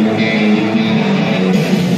game.